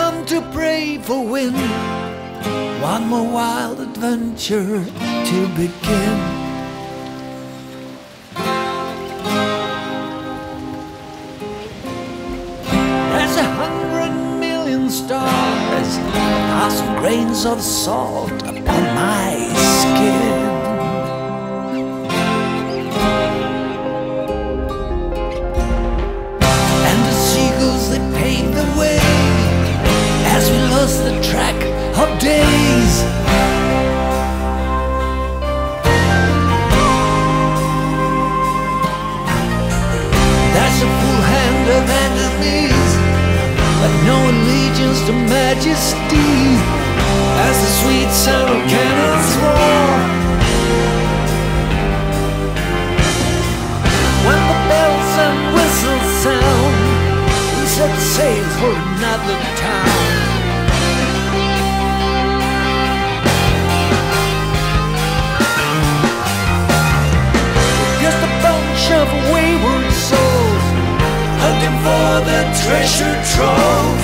come to pray for wind. One more wild adventure to begin. There's a hundred million stars, thousand grains of salt upon my no allegiance to majesty. As the sweet sound of cannons roar. When the bells and whistles sound, we set sail for another treasure trove.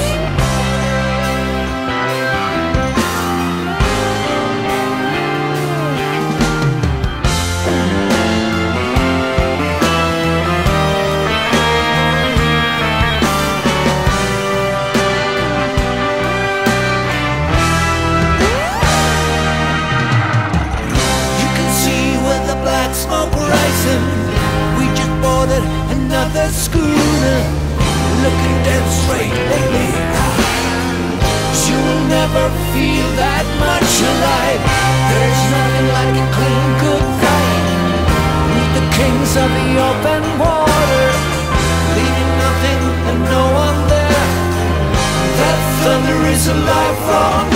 You can see where the black smoke rising. We just boarded another schooner, looking dead straight at me, You will never feel that much alive. There's nothing like a clean good fight With the kings of the open water. Leaving nothing and no one there. That thunder is alive from